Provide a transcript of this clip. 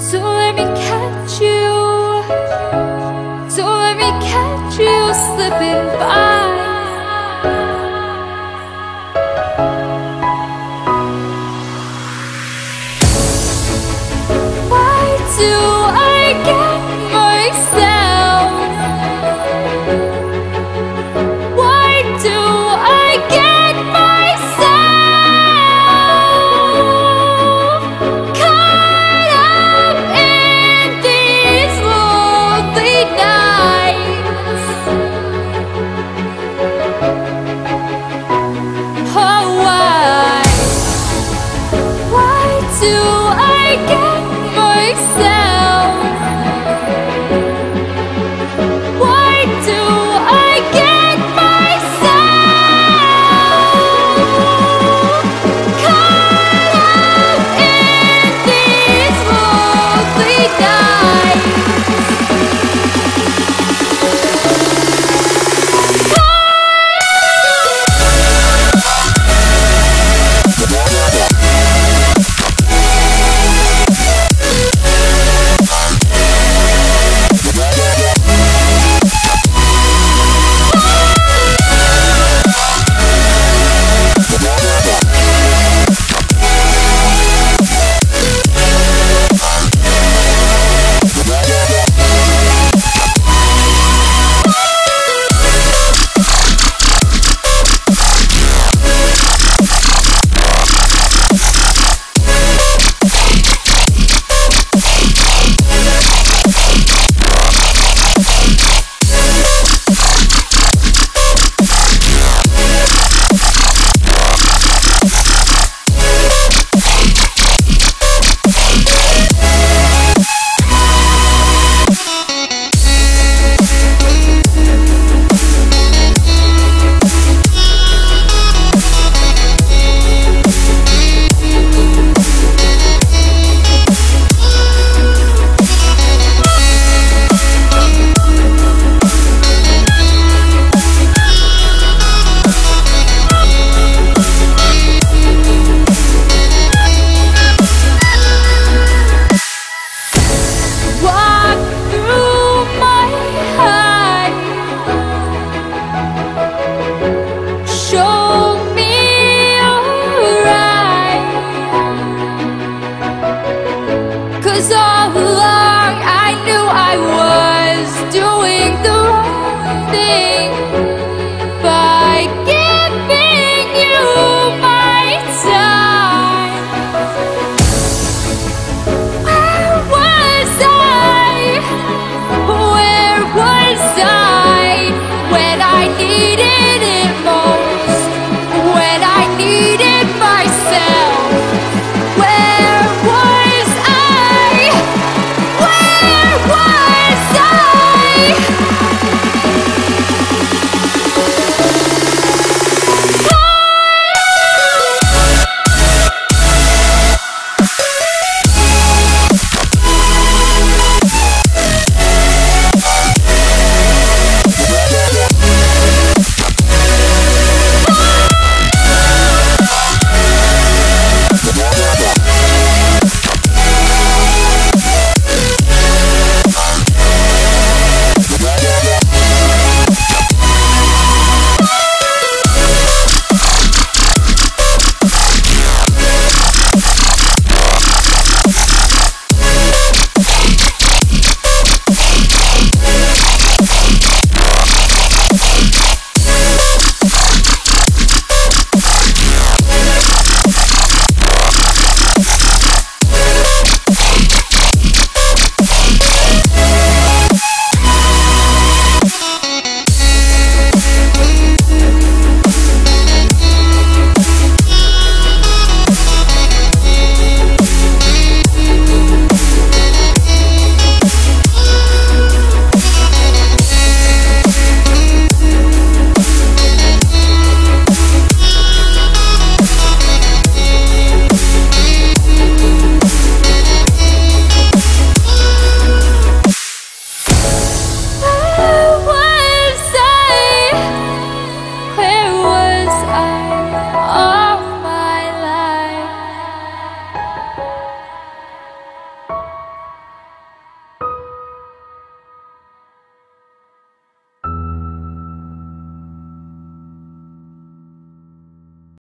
So was all along I knew I was doing the wrong thing.